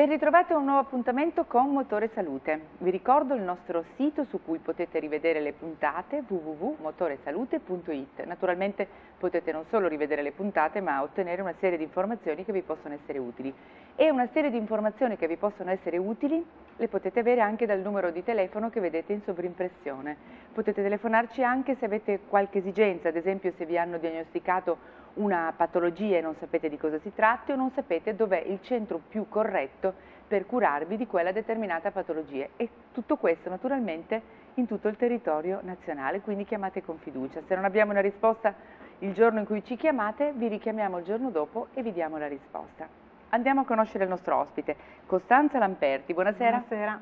Ben ritrovati a un nuovo appuntamento con Motore Salute. Vi ricordo il nostro sito su cui potete rivedere le puntate www.motoresalute.it. Naturalmente potete non solo rivedere le puntate ma ottenere una serie di informazioni che vi possono essere utili. E una serie di informazioni che vi possono essere utili le potete avere anche dal numero di telefono che vedete in sovrimpressione. Potete telefonarci anche se avete qualche esigenza, ad esempio se vi hanno diagnosticato una patologia e non sapete di cosa si tratti o non sapete dov'è il centro più corretto per curarvi di quella determinata patologia e tutto questo naturalmente in tutto il territorio nazionale, quindi chiamate con fiducia. Se non abbiamo una risposta il giorno in cui ci chiamate, vi richiamiamo il giorno dopo e vi diamo la risposta. Andiamo a conoscere il nostro ospite, Costanza Lamperti. Buonasera. Buonasera.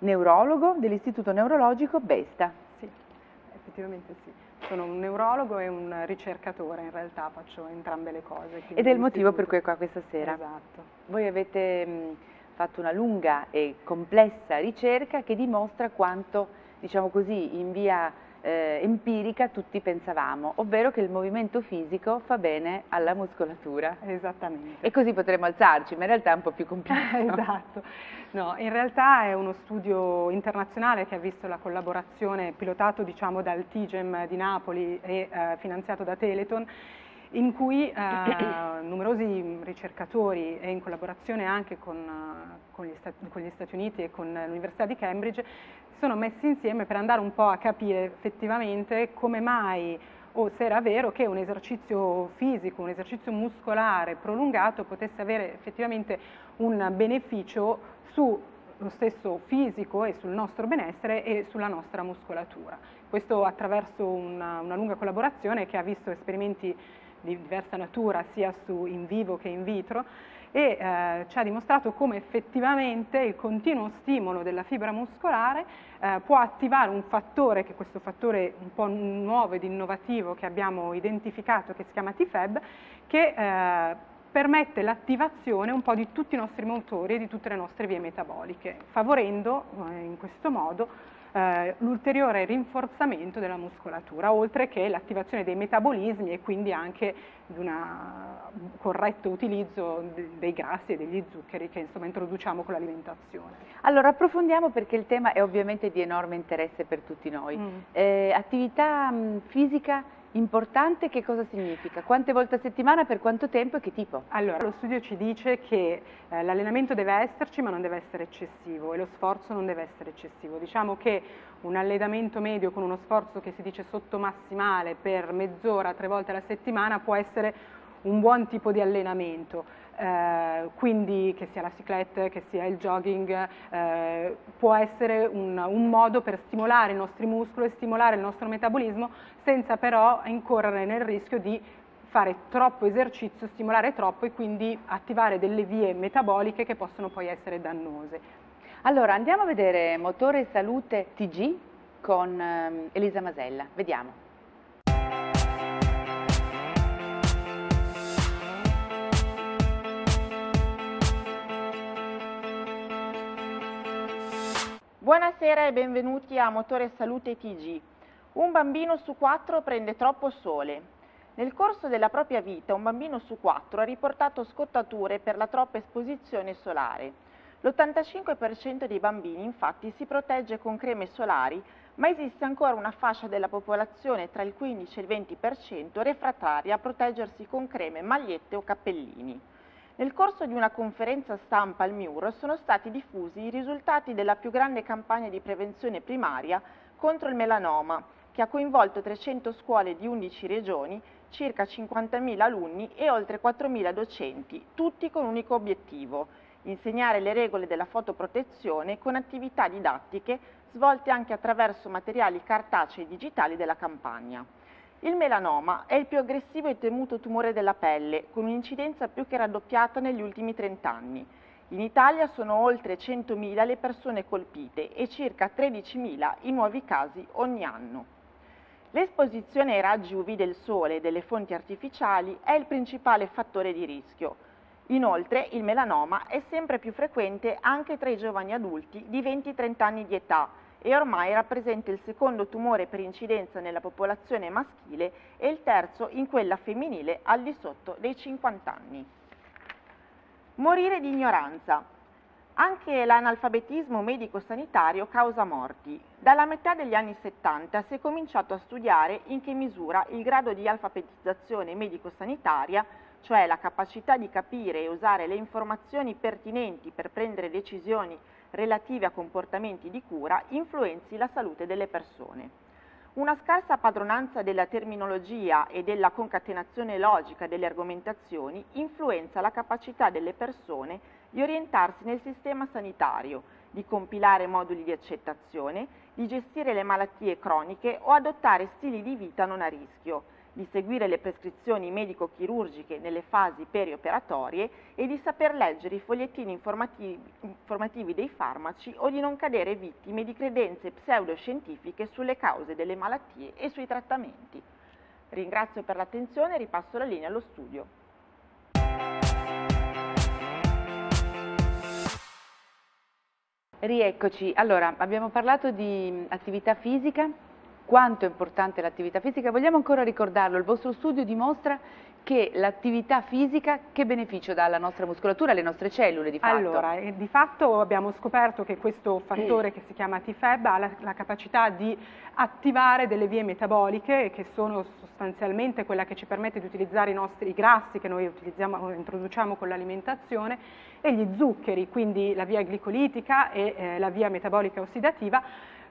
Neurologo dell'Istituto Neurologico Besta. Sì, effettivamente sì. Sono un neurologo e un ricercatore, in realtà faccio entrambe le cose. Ed è il motivo per cui è qua questa sera. Esatto. Voi avete mh, fatto una lunga e complessa ricerca che dimostra quanto, diciamo così, in via eh, empirica tutti pensavamo, ovvero che il movimento fisico fa bene alla muscolatura. Esattamente. E così potremmo alzarci, ma in realtà è un po' più complesso. esatto. No, in realtà è uno studio internazionale che ha visto la collaborazione pilotato diciamo, dal TIGEM di Napoli e eh, finanziato da Teleton in cui eh, numerosi ricercatori e in collaborazione anche con, con, gli Stati, con, gli Stati, Uniti e con l'Università di Cambridge sono messi insieme per andare un po' a capire effettivamente come mai o se era vero che un esercizio fisico, un esercizio muscolare prolungato potesse avere effettivamente un beneficio sullo stesso fisico e sul nostro benessere e sulla nostra muscolatura. Questo attraverso una, una lunga collaborazione che ha visto esperimenti di diversa natura sia su in vivo che in vitro e eh, ci ha dimostrato come effettivamente il continuo stimolo della fibra muscolare eh, può attivare un fattore, che è questo fattore un po' nuovo ed innovativo che abbiamo identificato, che si chiama TFEB, che eh, permette l'attivazione un po' di tutti i nostri motori e di tutte le nostre vie metaboliche, favorendo eh, in questo modo eh, l'ulteriore rinforzamento della muscolatura, oltre che l'attivazione dei metabolismi e quindi anche di un corretto utilizzo dei grassi e degli zuccheri che insomma introduciamo con l'alimentazione. Allora approfondiamo perché il tema è ovviamente di enorme interesse per tutti noi. Mm. Eh, attività mh, fisica Importante che cosa significa? Quante volte a settimana, per quanto tempo e che tipo? Allora, lo studio ci dice che eh, l'allenamento deve esserci ma non deve essere eccessivo e lo sforzo non deve essere eccessivo. Diciamo che un allenamento medio con uno sforzo che si dice sotto massimale per mezz'ora, tre volte alla settimana può essere un buon tipo di allenamento. Eh, quindi che sia la ciclette, che sia il jogging, eh, può essere un, un, modo per stimolare i nostri muscoli, stimolare il nostro metabolismo senza però incorrere nel rischio di fare troppo esercizio, stimolare troppo e quindi attivare delle vie metaboliche che possono poi essere dannose. Allora andiamo a vedere Motore Salute TG con ehm, Elisa Masella, vediamo. Buonasera e benvenuti a Motore Salute TG. Un bambino su quattro prende troppo sole. Nel corso della propria vita un bambino su quattro ha riportato scottature per la troppa esposizione solare. L'85% dei bambini infatti si protegge con creme solari, ma esiste ancora una fascia della popolazione tra il 15 e il 20% refrattaria a proteggersi con creme, magliette o cappellini. Nel corso di una conferenza stampa al MIUR sono stati diffusi i risultati della più grande campagna di prevenzione primaria contro il melanoma, che ha coinvolto 300 scuole di 11 regioni, circa 50.000 alunni e oltre 4.000 docenti, tutti con un unico obiettivo, insegnare le regole della fotoprotezione con attività didattiche svolte anche attraverso materiali cartacei e digitali della campagna. Il melanoma è il più aggressivo e temuto tumore della pelle, con un'incidenza più che raddoppiata negli ultimi 30 anni. In Italia sono oltre 100.000 le persone colpite e circa 13.000 i nuovi casi ogni anno. L'esposizione ai raggi UV del sole e delle fonti artificiali è il principale fattore di rischio. Inoltre il melanoma è sempre più frequente anche tra i giovani adulti di 20-30 anni di età, e ormai rappresenta il secondo tumore per incidenza nella popolazione maschile e il terzo in quella femminile al di sotto dei 50 anni. Morire di ignoranza. Anche l'analfabetismo medico-sanitario causa morti. Dalla metà degli anni 70 si è cominciato a studiare in che misura il grado di alfabetizzazione medico-sanitaria, cioè la capacità di capire e usare le informazioni pertinenti per prendere decisioni relative a comportamenti di cura, influenzi la salute delle persone. Una scarsa padronanza della terminologia e della concatenazione logica delle argomentazioni influenza la capacità delle persone di orientarsi nel sistema sanitario, di compilare moduli di accettazione, di gestire le malattie croniche o adottare stili di vita non a rischio, di seguire le prescrizioni medico-chirurgiche nelle fasi perioperatorie e di saper leggere i fogliettini informativi, informativi, dei farmaci o di non cadere vittime di credenze pseudoscientifiche sulle cause delle malattie e sui trattamenti. Ringrazio per l'attenzione e ripasso la linea allo studio. Rieccoci, allora abbiamo parlato di attività fisica, quanto è importante l'attività fisica. Vogliamo ancora ricordarlo, il vostro studio dimostra che l'attività fisica che beneficio dà alla nostra muscolatura, alle nostre cellule di fatto? Allora, eh, di fatto abbiamo scoperto che questo fattore che si chiama TFEB ha la, la, capacità di attivare delle vie metaboliche che sono sostanzialmente quella che ci permette di utilizzare i nostri grassi che noi introduciamo con l'alimentazione e gli zuccheri, quindi la via glicolitica e eh, la via metabolica ossidativa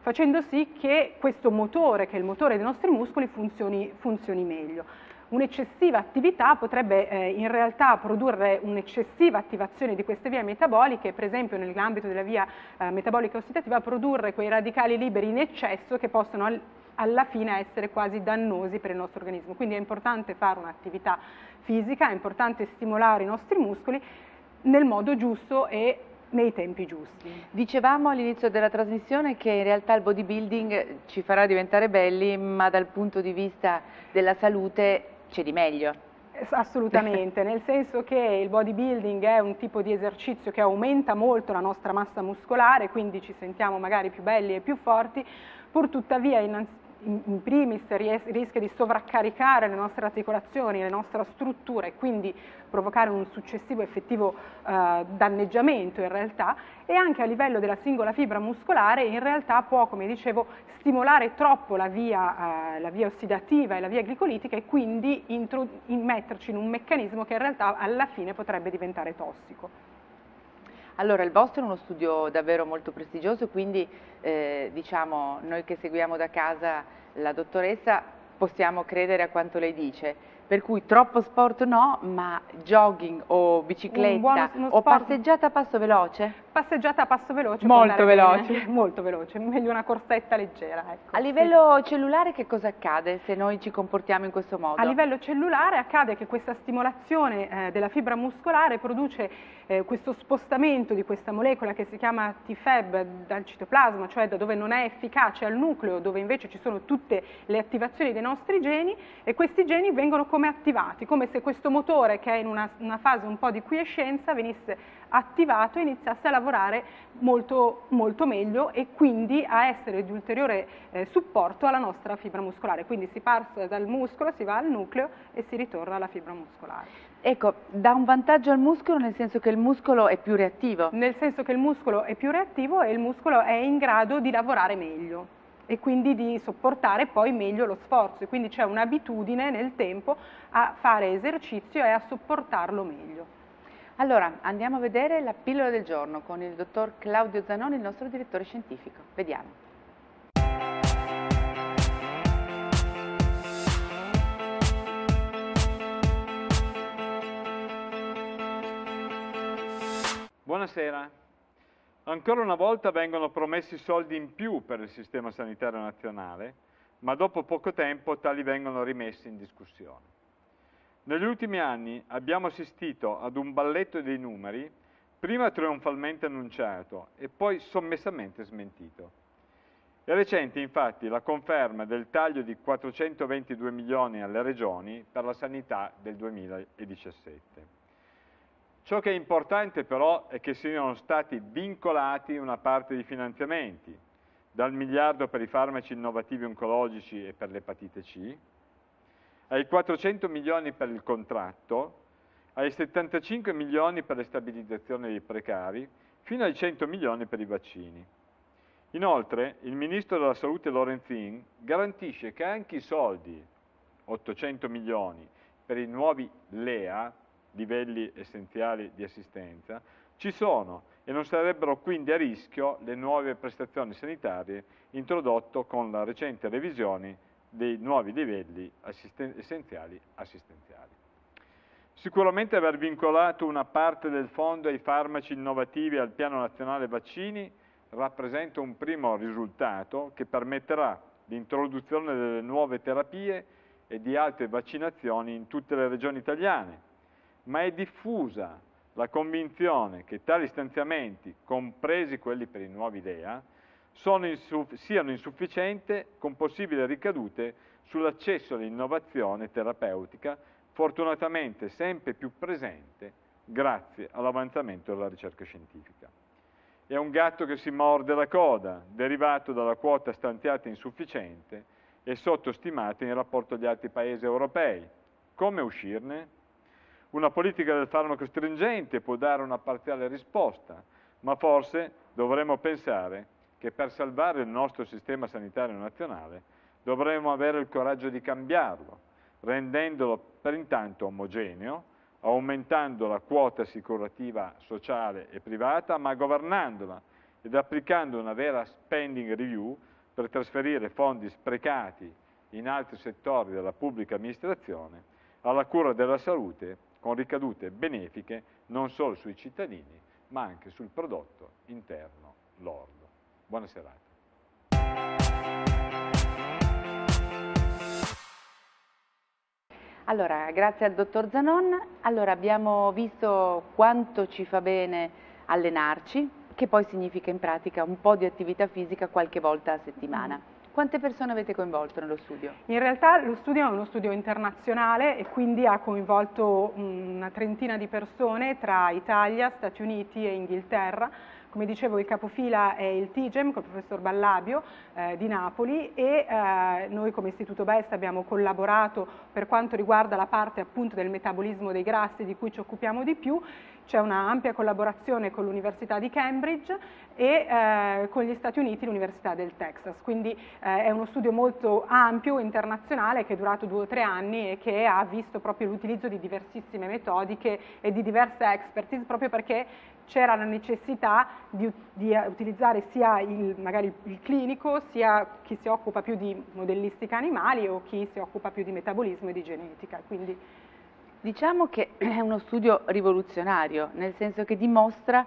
facendo sì che questo motore, che è il motore dei nostri muscoli, funzioni, funzioni meglio. Un'eccessiva attività potrebbe eh, in realtà produrre un'eccessiva attivazione di queste vie metaboliche, per esempio nell'ambito della via eh, metabolica ossidativa, produrre quei radicali liberi in eccesso che possono al, alla fine essere quasi dannosi per il nostro organismo. Quindi è importante fare un'attività fisica, è importante stimolare i nostri muscoli nel modo giusto e nei tempi giusti. Dicevamo all'inizio della trasmissione che in realtà il bodybuilding ci farà diventare belli, ma dal punto di vista della salute c'è di meglio. Assolutamente, nel senso che il bodybuilding è un tipo di esercizio che aumenta molto la nostra massa muscolare, quindi ci sentiamo magari più belli e più forti, pur tuttavia innanzitutto in primis rischia di sovraccaricare le nostre articolazioni, la nostra struttura e quindi provocare un successivo effettivo eh, danneggiamento in realtà e anche a livello della singola fibra muscolare in realtà può, come dicevo, stimolare troppo la via, eh, la via ossidativa e la via glicolitica e quindi metterci in un meccanismo che in realtà alla fine potrebbe diventare tossico. Allora, il vostro è uno studio davvero molto prestigioso, quindi eh, diciamo, noi che seguiamo da casa la dottoressa possiamo credere a quanto lei dice per cui troppo sport no, ma jogging o bicicletta buono, o passeggiata a passo veloce? Passeggiata a passo veloce. Molto veloce. Bene. Molto veloce, meglio una corsetta leggera. Ecco. A livello sì. cellulare che cosa accade se noi ci comportiamo in questo modo? A livello cellulare accade che questa stimolazione eh, della fibra muscolare produce eh, questo spostamento di questa molecola che si chiama TFEB dal citoplasma, cioè da dove non è efficace al nucleo, dove invece ci sono tutte le attivazioni dei nostri geni e questi geni vengono come attivati, come se questo motore che è in una, una fase un po' di quiescenza venisse attivato e iniziasse a lavorare molto, molto meglio e quindi a essere di ulteriore eh, supporto alla nostra fibra muscolare. Quindi si parte dal muscolo, si va al nucleo e si ritorna alla fibra muscolare. Ecco, dà un vantaggio al muscolo nel senso che il muscolo è più reattivo? Nel senso che il muscolo è più reattivo e il muscolo è in grado di lavorare meglio e quindi di sopportare poi meglio lo sforzo e quindi c'è un'abitudine nel tempo a fare esercizio e a sopportarlo meglio. Allora, andiamo a vedere la pillola del giorno con il dottor Claudio Zanoni, il nostro direttore scientifico. Vediamo. Buonasera. Ancora una volta vengono promessi soldi in più per il sistema sanitario nazionale, ma dopo poco tempo tali vengono rimessi in discussione. Negli ultimi anni abbiamo assistito ad un balletto dei numeri, prima trionfalmente annunciato e poi sommessamente smentito. È recente infatti la conferma del taglio di 422 milioni alle regioni per la sanità del 2017. Ciò che è importante però è che siano stati vincolati una parte di finanziamenti, dal miliardo per i farmaci innovativi oncologici e per l'epatite C, ai 400 milioni per il contratto ai 75 milioni per le stabilizzazioni dei precari, fino ai 100 milioni per i vaccini. Inoltre, il Ministro della Salute Lorenzin garantisce che anche i soldi, 800 milioni, per i nuovi LEA, livelli essenziali di assistenza, ci sono e non sarebbero quindi a rischio le nuove prestazioni sanitarie introdotte con la recente revisione dei nuovi livelli assisten essenziali assistenziali. Sicuramente aver vincolato una parte del fondo ai farmaci innovativi al piano nazionale vaccini rappresenta un primo risultato che permetterà l'introduzione delle nuove terapie e di altre vaccinazioni in tutte le regioni italiane, ma è diffusa la convinzione che tali stanziamenti, compresi quelli per i nuovi DEA, insuff siano insufficienti con possibili ricadute sull'accesso all'innovazione terapeutica, fortunatamente sempre più presente grazie all'avanzamento della ricerca scientifica. È un gatto che si morde la coda, derivato dalla quota stanziata insufficiente e sottostimata in rapporto agli altri paesi europei. Come uscirne? Una politica del farmaco stringente può dare una parziale risposta, ma forse dovremmo pensare che per salvare il nostro sistema sanitario nazionale dovremmo avere il coraggio di cambiarlo, rendendolo per intanto omogeneo, aumentando la quota assicurativa sociale e privata, ma governandola ed applicando una vera spending review per trasferire fondi sprecati in altri settori della pubblica amministrazione alla cura della salute con ricadute benefiche non solo sui cittadini, ma anche sul prodotto interno lordo. Buona serata. Allora, grazie al dottor Zanon. Allora, abbiamo visto quanto ci fa bene allenarci, che poi significa in pratica un po' di attività fisica qualche volta a settimana. Quante persone avete coinvolto nello studio? In realtà lo studio è uno studio internazionale e quindi ha coinvolto una trentina di persone tra Italia, Stati Uniti e Inghilterra. Come dicevo il capofila è il TIGEM con il professor Ballabio eh, di Napoli e eh, noi come Istituto BEST abbiamo collaborato per quanto riguarda la parte appunto del metabolismo dei grassi di cui ci occupiamo di più. C'è una ampia collaborazione con l'Università di Cambridge e eh, con gli Stati Uniti l'Università del Texas, quindi eh, è uno studio molto ampio, internazionale, che è durato due o tre anni e che ha visto proprio l'utilizzo di diversissime metodiche e di diverse expertise proprio perché c'era la necessità di, di utilizzare sia il, magari il clinico, sia chi si occupa più di modellistica animali o chi si occupa più di metabolismo e di genetica. Quindi, Diciamo che è uno studio rivoluzionario, nel senso che dimostra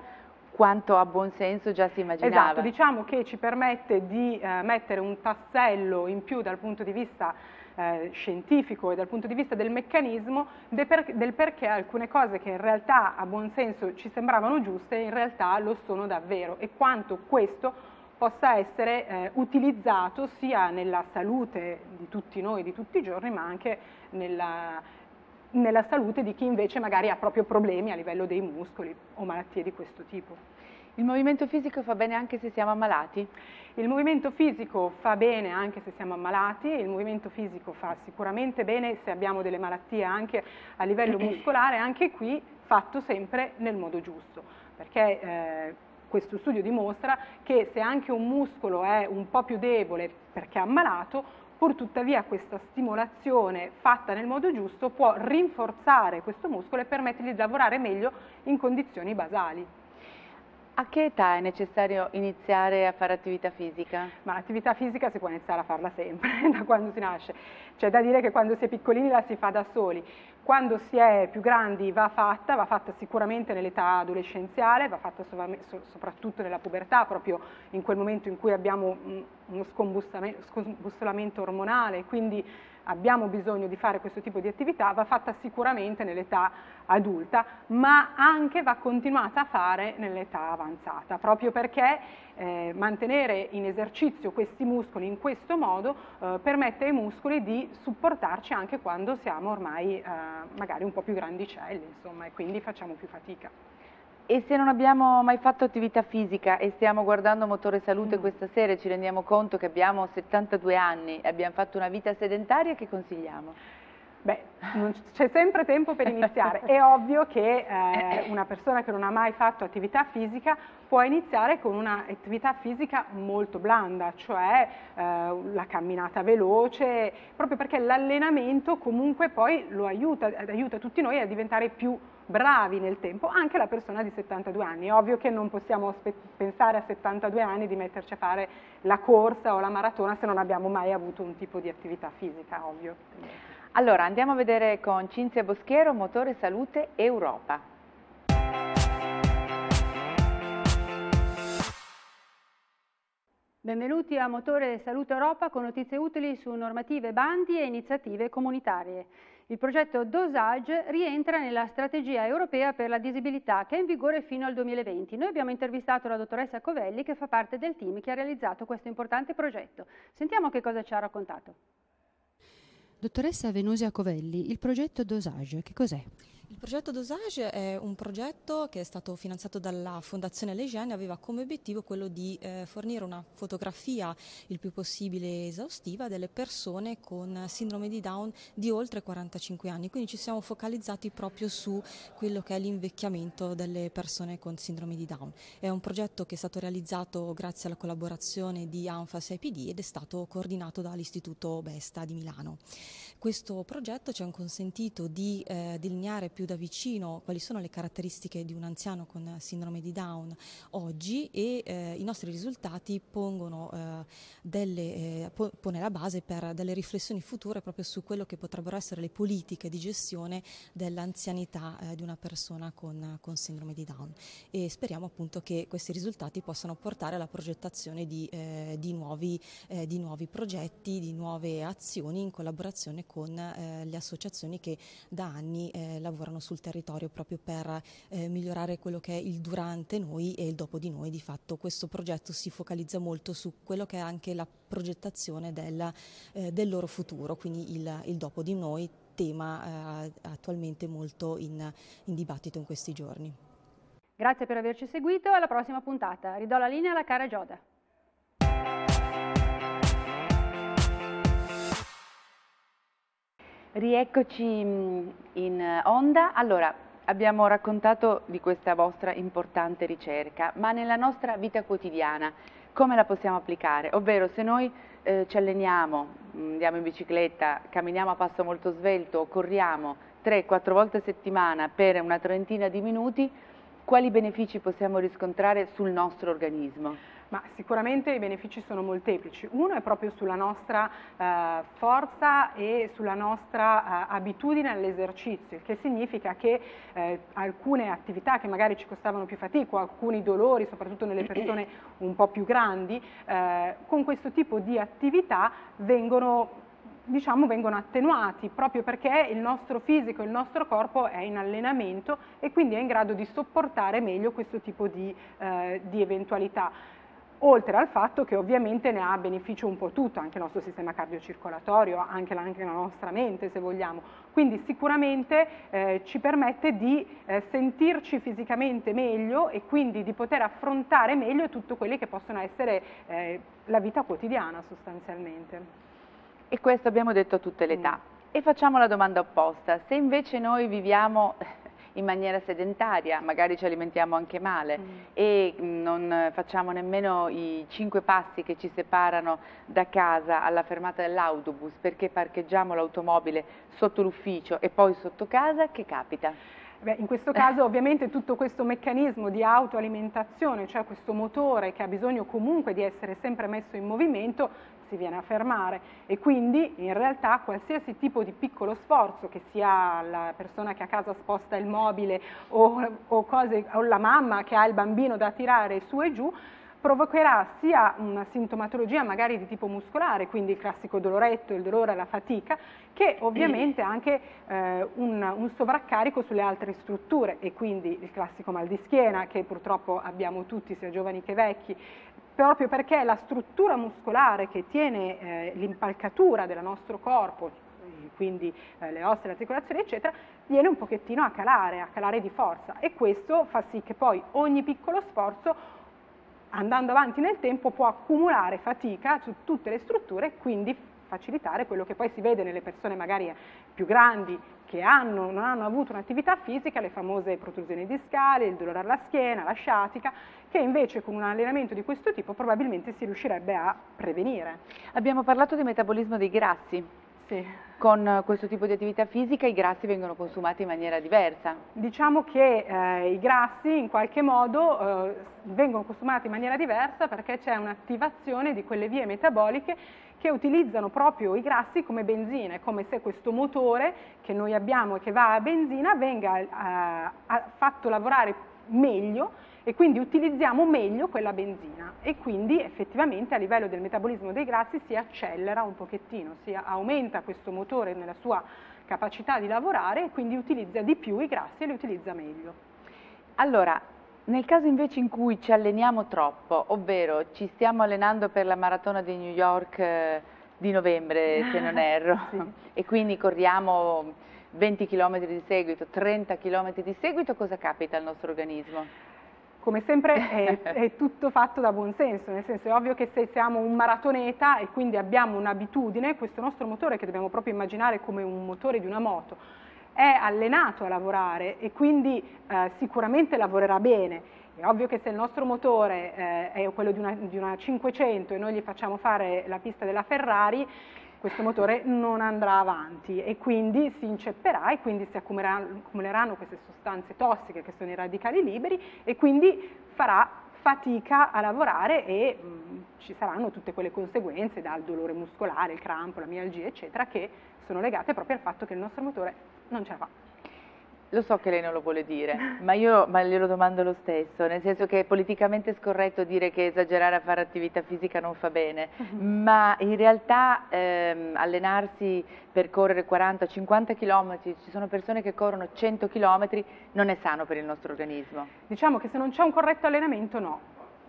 quanto a buon senso già si immaginava. Esatto, diciamo che ci permette di eh, mettere un tassello in più dal punto di vista eh, scientifico e dal punto di vista del meccanismo de per, del perché alcune cose che in realtà a buon senso ci sembravano giuste in realtà lo sono davvero e quanto questo possa essere eh, utilizzato sia nella salute di tutti noi di tutti i giorni ma anche nella, nella salute di chi invece magari ha proprio problemi a livello dei muscoli o malattie di questo tipo. Il movimento fisico fa bene anche se siamo ammalati? Il movimento fisico fa bene anche se siamo ammalati, il movimento fisico fa sicuramente bene se abbiamo delle malattie anche a livello muscolare, anche qui fatto sempre nel modo giusto, perché eh, questo studio dimostra che se anche un muscolo è un po' più debole perché è ammalato, Pur tuttavia questa stimolazione fatta nel modo giusto può rinforzare questo muscolo e permettergli di lavorare meglio in condizioni basali. A che età è necessario iniziare a fare attività fisica? Ma l'attività fisica si può iniziare a farla sempre, da quando si nasce. C'è da dire che quando si è piccolini la si fa da soli. Quando si è più grandi va fatta, va fatta sicuramente nell'età adolescenziale, va fatta soprattutto nella pubertà, proprio in quel momento in cui abbiamo uno scombussolamento ormonale, quindi abbiamo bisogno di fare questo tipo di attività va fatta sicuramente nell'età adulta, ma anche va continuata a fare nell'età avanzata, proprio perché eh, mantenere in esercizio questi muscoli in questo modo eh, permette ai muscoli di supportarci anche quando siamo ormai eh, magari un po' più grandicelli, insomma, e quindi facciamo più fatica. E se non abbiamo mai fatto attività fisica e stiamo guardando Motore Salute mm. questa sera e ci rendiamo conto che abbiamo 72 anni e abbiamo fatto una vita sedentaria, che consigliamo? Beh, c'è sempre tempo per iniziare. È ovvio che eh, una persona che non ha mai fatto attività fisica può iniziare con un'attività fisica molto blanda, cioè eh, la camminata veloce, proprio perché l'allenamento comunque poi lo aiuta, aiuta tutti noi a diventare più bravi nel tempo, anche la persona di 72 anni. È ovvio che non possiamo pensare a 72 anni di metterci a fare la corsa o la maratona se non abbiamo mai avuto un tipo di attività fisica, ovvio. Allora, andiamo a vedere con Cinzia Boschiero, Motore Salute Europa. Benvenuti a Motore Salute Europa con notizie utili su normative, bandi e iniziative comunitarie. Il progetto Dosage rientra nella strategia europea per la disabilità che è in vigore fino al 2020. Noi abbiamo intervistato la dottoressa Covelli che fa parte del team che ha realizzato questo importante progetto. Sentiamo che cosa ci ha raccontato. Dottoressa Venusia Covelli, il progetto Dosage che cos'è? Il progetto Dosage è un progetto che è stato finanziato dalla Fondazione Legiane e aveva come obiettivo quello di eh, fornire una fotografia il più possibile esaustiva delle persone con sindrome di Down di oltre 45 anni. Quindi ci siamo focalizzati proprio su quello che è l'invecchiamento delle persone con sindrome di Down. È un progetto che è stato realizzato grazie alla collaborazione di ANFAS IPD ed è stato coordinato dall'Istituto Besta di Milano. Questo progetto ci ha consentito di eh, delineare più da vicino quali sono le caratteristiche di un anziano con sindrome di Down oggi e eh, i nostri risultati pongono eh, delle, eh, pone la base per delle riflessioni future proprio su quello che potrebbero essere le politiche di gestione dell'anzianità eh, di una persona con, con, sindrome di Down. E speriamo appunto che questi risultati possano portare alla progettazione di, eh, di, nuovi, eh, di nuovi progetti, di nuove azioni in collaborazione con le associazioni che da anni lavorano lavorano sul territorio proprio per eh, migliorare quello che è il durante noi e il dopo di noi. Di fatto questo progetto si focalizza molto su quello che è anche la progettazione del, eh, del loro futuro, quindi il, il, dopo di noi, tema eh, attualmente molto in, in dibattito in questi giorni. Grazie per averci seguito, alla prossima puntata. Ridò la linea alla cara Gioda. Rieccoci mm, in onda. Allora, abbiamo raccontato di questa vostra importante ricerca, ma nella nostra vita quotidiana come la possiamo applicare? Ovvero se noi eh, ci alleniamo, mm, andiamo in bicicletta, camminiamo a passo molto svelto corriamo 3-4 volte a settimana per una trentina di minuti, quali benefici possiamo riscontrare sul nostro organismo? Ma sicuramente i benefici sono molteplici. Uno è proprio sulla nostra eh, forza e sulla nostra eh, abitudine all'esercizio, che significa che eh, alcune attività che magari ci costavano più fatica, alcuni dolori, soprattutto nelle persone un po' più grandi, eh, con questo tipo di attività vengono diciamo, vengono attenuati proprio perché il nostro fisico, il nostro corpo è in allenamento e quindi è in grado di sopportare meglio questo tipo di, eh, di eventualità oltre al fatto che ovviamente ne ha beneficio un po' tutto, anche il nostro sistema cardiocircolatorio, anche la, anche la nostra mente se vogliamo. Quindi sicuramente eh, ci permette di eh, sentirci fisicamente meglio e quindi di poter affrontare meglio tutto quello che possono essere eh, la vita quotidiana sostanzialmente. E questo abbiamo detto a tutte le età. Mm. E facciamo la domanda opposta, se invece noi viviamo in maniera sedentaria, magari ci alimentiamo anche male mm. e non facciamo nemmeno i cinque passi che ci separano da casa alla fermata dell'autobus perché parcheggiamo l'automobile sotto l'ufficio e poi sotto casa, che capita? Beh, in questo caso ovviamente tutto questo meccanismo di autoalimentazione, cioè questo motore che ha bisogno comunque di essere sempre messo in movimento, si viene a fermare. E quindi in realtà qualsiasi tipo di piccolo sforzo, che sia la persona che a casa sposta il mobile o, o, cose, o la mamma che ha il bambino da tirare su e giù, provocherà sia una sintomatologia magari di tipo muscolare, quindi il classico doloretto, il dolore, la fatica, che ovviamente anche eh, un, un, sovraccarico sulle altre strutture e quindi il classico mal di schiena che purtroppo abbiamo tutti, sia giovani che vecchi, proprio perché la struttura muscolare che tiene eh, l'impalcatura del nostro corpo, quindi eh, le ossa, le articolazioni eccetera, viene un pochettino a calare, a calare di forza. E questo fa sì che poi ogni piccolo sforzo andando avanti nel tempo può accumulare fatica su tutte le strutture e quindi facilitare quello che poi si vede nelle persone magari più grandi che hanno, non hanno avuto un'attività fisica, le famose protrusioni discali, il dolore alla schiena, la sciatica, che invece con un allenamento di questo tipo probabilmente si riuscirebbe a prevenire. Abbiamo parlato di metabolismo dei grassi. Sì. Con questo tipo di attività fisica i grassi vengono consumati in maniera diversa? Diciamo che eh, i grassi in qualche modo eh, vengono consumati in maniera diversa perché c'è un'attivazione di quelle vie metaboliche che utilizzano proprio i grassi come benzina, è come se questo motore che noi abbiamo e che va a benzina venga eh, fatto lavorare meglio e quindi utilizziamo meglio quella benzina e quindi effettivamente a livello del metabolismo dei grassi si accelera un pochettino, si aumenta questo motore nella sua capacità di lavorare e quindi utilizza di più i grassi e li utilizza meglio. Allora, nel caso invece in cui ci alleniamo troppo, ovvero ci stiamo allenando per la maratona di New York eh, di novembre, se non erro, sì. e quindi corriamo 20 km di seguito, 30 km di seguito, cosa capita al nostro organismo? Come sempre è, è, tutto fatto da buon senso, nel senso è ovvio che se siamo un maratoneta e quindi abbiamo un'abitudine, questo nostro motore che dobbiamo proprio immaginare come un motore di una moto, è allenato a lavorare e quindi eh, sicuramente lavorerà bene. È ovvio che se il nostro motore eh, è quello di una, di una 500 e noi gli facciamo fare la pista della Ferrari, questo motore non andrà avanti e quindi si incepperà e quindi si accumuleranno queste sostanze tossiche che sono i radicali liberi e quindi farà fatica a lavorare e mh, ci saranno tutte quelle conseguenze dal dolore muscolare, il crampo, la mialgia eccetera che sono legate proprio al fatto che il nostro motore non ce la fa. Lo so che lei non lo vuole dire, ma io ma glielo domando lo stesso, nel senso che è politicamente scorretto dire che esagerare a fare attività fisica non fa bene, ma in realtà ehm, allenarsi per correre 40-50 km, ci sono persone che corrono 100 km, non è sano per il nostro organismo. Diciamo che se non c'è un corretto allenamento no,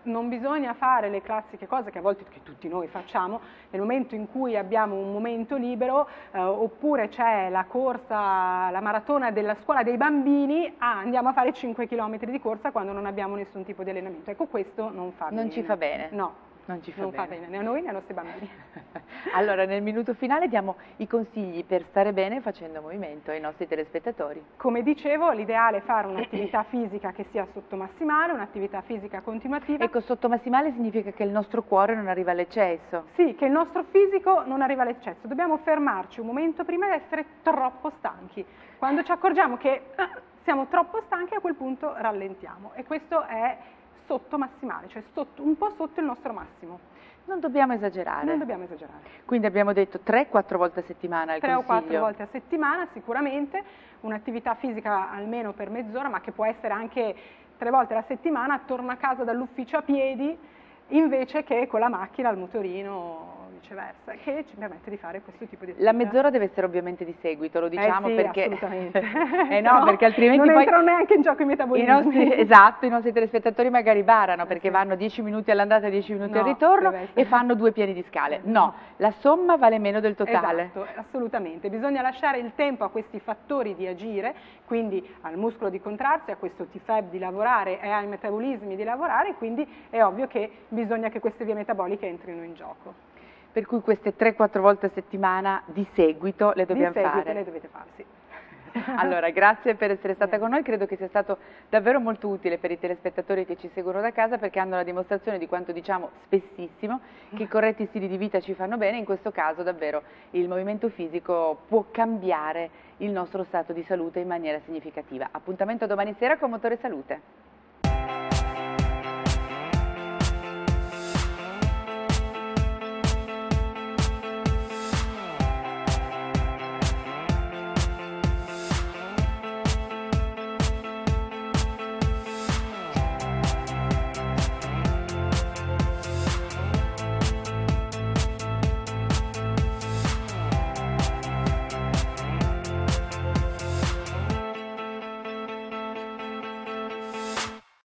non bisogna fare le classiche cose che a volte che tutti noi facciamo nel momento in cui abbiamo un momento libero eh, oppure c'è la corsa, la maratona della scuola dei bambini, ah, andiamo a fare 5 km di corsa quando non abbiamo nessun tipo di allenamento. Ecco, questo non fa non bene. Non ci fa bene? No. Non ci fa, non bene. fa bene né a noi né ai nostri bambini. allora nel minuto finale diamo i consigli per stare bene facendo movimento ai nostri telespettatori. Come dicevo l'ideale è fare un'attività fisica che sia sottomassimale, un'attività fisica continuativa. Ecco sottomassimale significa che il nostro cuore non arriva all'eccesso. Sì, che il nostro fisico non arriva all'eccesso. Dobbiamo fermarci un momento prima di essere troppo stanchi. Quando ci accorgiamo che eh, siamo troppo stanchi a quel punto rallentiamo e questo è sotto massimale, cioè sotto, un po' sotto il nostro massimo. Non dobbiamo esagerare. Non dobbiamo esagerare. Quindi abbiamo detto 3-4 volte a settimana il 3 o 4 volte a settimana sicuramente, un'attività fisica almeno per mezz'ora, ma che può essere anche tre volte alla settimana, torna a casa dall'ufficio a piedi, invece che con la macchina al motorino viceversa, che ci permette di fare questo tipo di attività. La mezz'ora deve essere ovviamente di seguito, lo diciamo eh sì, perché... assolutamente. eh no, no, perché altrimenti non poi... entrano neanche in gioco i metabolismi. I nostri, esatto, i nostri telespettatori magari barano eh perché sì. vanno 10 minuti all'andata e 10 minuti no, al ritorno e fanno due piani di scale. No, la somma vale meno del totale. Esatto, assolutamente. Bisogna lasciare il tempo a questi fattori di agire, quindi al muscolo di contrarsi, a questo TFAB di lavorare e ai metabolismi di lavorare, quindi è ovvio che bisogna che queste vie metaboliche entrino in gioco per cui queste 3-4 volte a settimana di seguito le dobbiamo di seguito fare. le dovete fare, sì. Allora, grazie per essere stata con noi, credo che sia stato davvero molto utile per i telespettatori che ci seguono da casa perché hanno la dimostrazione di quanto diciamo spessissimo che i corretti stili di vita ci fanno bene, in questo caso davvero il movimento fisico può cambiare il nostro stato di salute in maniera significativa. Appuntamento domani sera con Motore Salute.